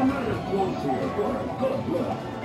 Another close here for a good look.